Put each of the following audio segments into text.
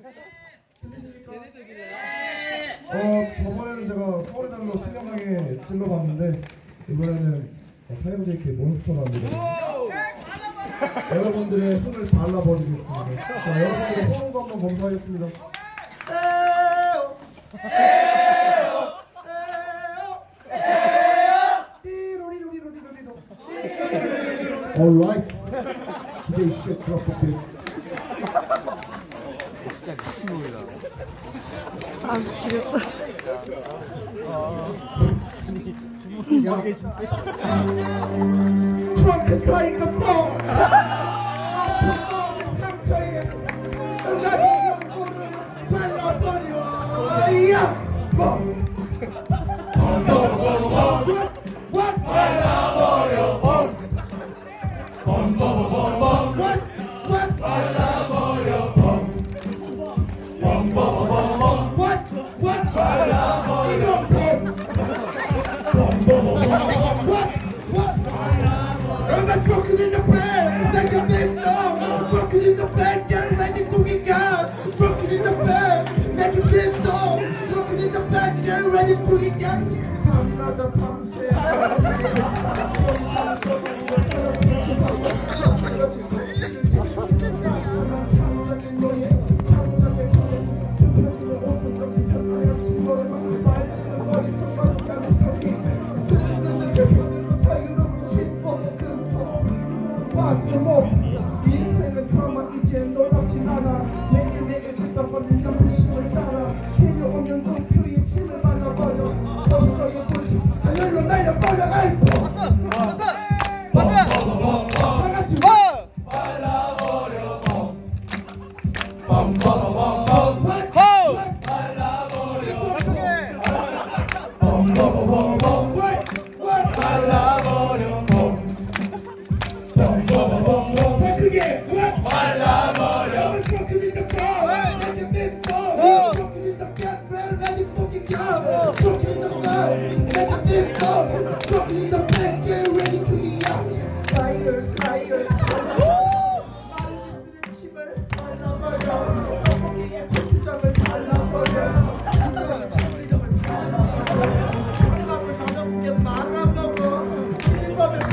들리십니까? 어, 저번에는 제가 서울장로 신명하게 찔러봤는데 이번에는 타이어제이크 몬스터랍니다. 여러분들의 손을 발라버리겠습니다. 자, 여러분들의 호응도 한번 검사하겠습니다. Alright. DJ shit drop a bit. 아 미치겠다. 트렁크 타이거 뽕 상처에 응아리 연고를 발라버려 야 뽕! What? 발라버려 뽕! What? What? 발라버려 뽕! What? What? I'm talking in the bed, like a best dog. I'm talking in the bed, girl, like a cookie cat. Talking in the bed, like a best dog. Talking in the bed, girl, like a cookie cat. I'm not a pump bum, bada, bum, bum, bum.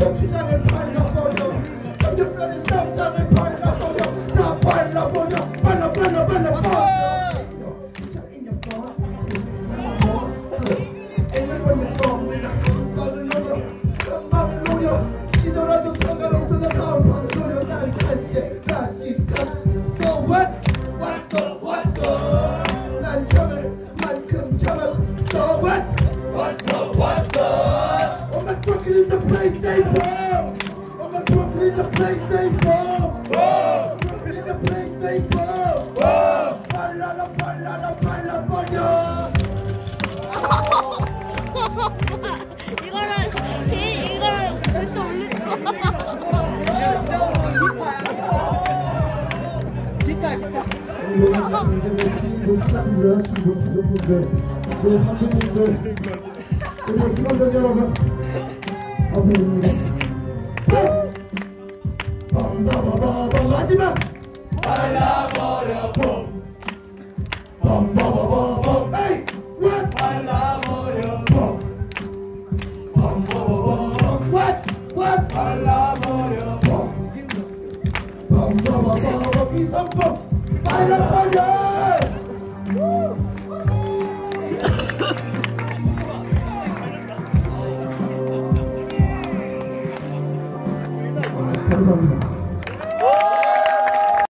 고추장을 발라버려. 삼겹살에 쌈장을 발라버려. 다 발라버려. 발라 발라 발라 발라. 지더라도 상관없어 나 다음 판을 노려 난갈 때까지 So what? The place they from Oh in the place they from Oh 발라라 발라라 발라버려 이거는 비 이거는 벌써 올리지 마. 그리고 기관장 여러분 감사드립니다 빰바바바바 마지막. 발라버려 봄 빰바바바바 에이 what 발라버려 봄 빰바바바바 what what 발라버려 봄 빰바바바바 이성범 발라버려